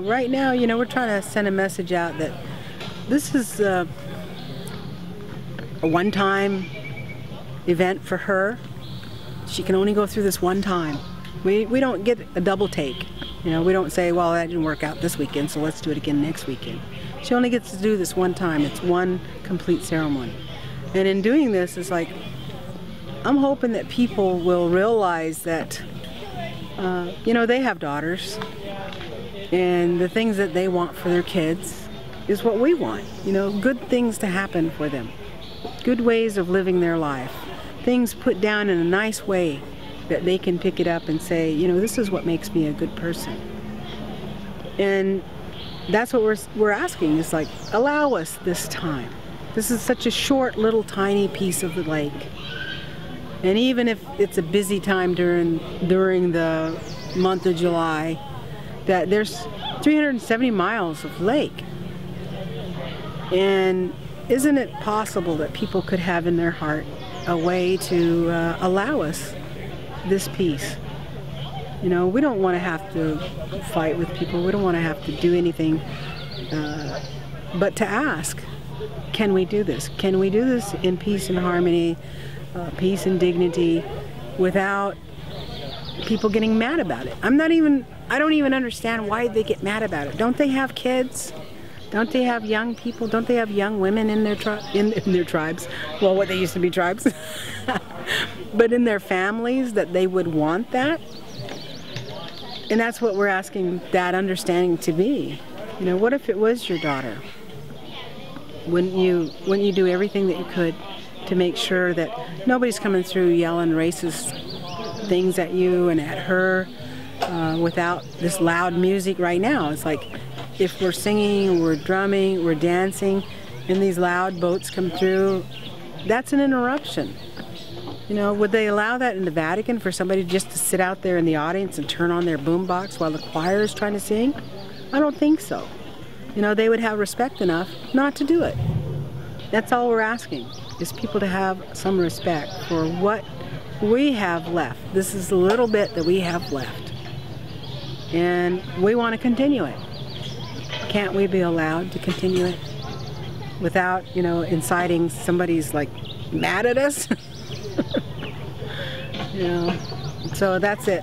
Right now, you know, we're trying to send a message out that this is uh, a one-time event for her. She can only go through this one time. We, we don't get a double take. You know, we don't say, well, that didn't work out this weekend, so let's do it again next weekend. She only gets to do this one time. It's one complete ceremony. And in doing this, it's like, I'm hoping that people will realize that, uh, you know, they have daughters and the things that they want for their kids is what we want. You know, good things to happen for them, good ways of living their life, things put down in a nice way that they can pick it up and say, you know, this is what makes me a good person. And that's what we're, we're asking is like, allow us this time. This is such a short little tiny piece of the lake. And even if it's a busy time during, during the month of July, that there's 370 miles of lake. And isn't it possible that people could have in their heart a way to uh, allow us this peace? You know, we don't want to have to fight with people. We don't want to have to do anything uh, but to ask, can we do this? Can we do this in peace and harmony, uh, peace and dignity, without people getting mad about it? I'm not even I don't even understand why they get mad about it. Don't they have kids? Don't they have young people? Don't they have young women in their in, in their tribes? Well, what they used to be tribes. but in their families that they would want that. And that's what we're asking that understanding to be. You know, what if it was your daughter? Wouldn't you wouldn't you do everything that you could to make sure that nobody's coming through yelling racist things at you and at her uh, without this loud music right now. It's like if we're singing, we're drumming, we're dancing, and these loud boats come through, that's an interruption. You know, would they allow that in the Vatican for somebody just to sit out there in the audience and turn on their boombox while the choir is trying to sing? I don't think so. You know, they would have respect enough not to do it. That's all we're asking, is people to have some respect for what we have left. This is a little bit that we have left and we want to continue it. Can't we be allowed to continue it without, you know, inciting somebody's like mad at us? you know, so that's it.